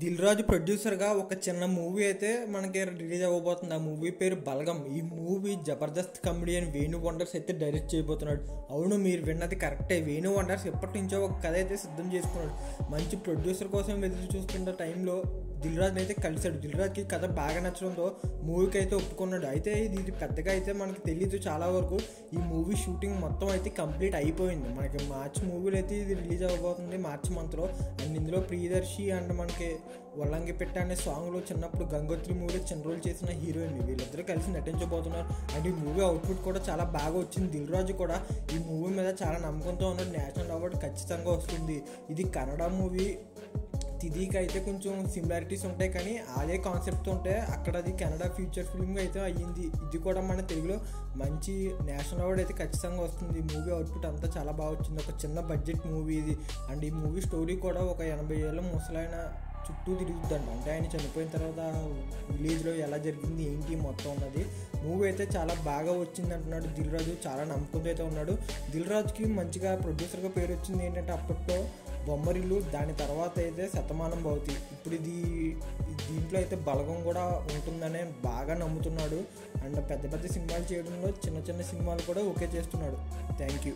దిల్ రాజు ప్రొడ్యూసర్గా ఒక చిన్న మూవీ అయితే మనకి రిలీజ్ అవ్వబోతుంది. ఆ మూవీ పేరు బలగం. ఈ movie Jabardasth comedian Venu wonders అయితే డైరెక్ట్ చేయబోతున్నాడు. అవును మీరు విన్నది కరెక్టే. వేణు వండర్స్ ఎప్పటి నుంచో ఒక కథ అయితే సిద్ధం చేసుకున్నాడు. మంచి ప్రొడ్యూసర్ కోసం ఎదురు చూస్తున్న టైంలో దిల్రాజ్ని అయితే కలిశాడు. దిల్రాజ్కి కథ బాగా నచ్చడంతో మూవీకి అయితే ఒప్పుకున్నాడు. అయితే ఇది ఇది పెద్దగా అయితే మనకి తెలియదు చాలా వరకు. ఈ మూవీ షూటింగ్ మొత్తం అయితే కంప్లీట్ అయిపోయింది. మనకి మార్చ్ మూవీలో అయితే ఇది రిలీజ్ అవ్వబోతుంది మార్చ్ మంత్లో. అండ్ ఇందులో ప్రియదర్శి అండ్ మనకి వల్లంగి పెట్ట అనే సాంగ్లో చిన్నప్పుడు గంగోత్రి మూవీలో చిన్న రోల్ చేసిన హీరోయిన్. వీళ్ళిద్దరూ కలిసి నటించబోతున్నారు. అండ్ ఈ మూవీ అవుట్పుట్ కూడా చాలా బాగా వచ్చింది. దిల్ రాజు కూడా ఈ మూవీ మీద చాలా నమ్మకంతో ఉన్నాడు. నేషనల్ అవార్డు ఖచ్చితంగా వస్తుంది. ఇది కన్నడ మూవీ తిదికి అయితే కొంచెం సిమిలారిటీస్ ఉంటాయి కానీ అదే కాన్సెప్ట్ ఉంటే అక్కడ అది కెనడా ఫ్యూచర్ ఫిల్మ్ అయితే అయ్యింది. ఇది కూడా మన తెలుగులో మంచి నేషనల్ అవార్డ్ అయితే ఖచ్చితంగా వస్తుంది. మూవీ అవుట్పుట్ అంతా చాలా బాగా వచ్చింది. ఒక చిన్న బడ్జెట్ మూవీ ఇది. అండ్ ఈ మూవీ స్టోరీ కూడా ఒక ఎనభై ఏళ్ళ ముసలైన చుట్టూ తిరుగుతుందండి అంటే ఆయన చనిపోయిన తర్వాత విలేజ్లో ఎలా జరిగింది ఏంటి మొత్తం ఉన్నది మూవీ అయితే చాలా బాగా వచ్చింది అంటున్నాడు దిల్ రాజు. చాలా నమ్మకంతో అయితే ఉన్నాడు. దిల్ రాజుకి మంచిగా ప్రొడ్యూసర్గా పేరు వచ్చింది ఏంటంటే అప్పట్లో బొమ్మరిల్లు దాని తర్వాత అయితే శతమానం భవతి. ఇప్పుడు ఇది దీంట్లో అయితే బలగం కూడా ఉంటుందనే బాగా నమ్ముతున్నాడు. అండ్ పెద్ద పెద్ద సినిమాలు చేయడంలో చిన్న చిన్న సినిమాలు కూడా ఓకే చేస్తున్నాడు. Thank you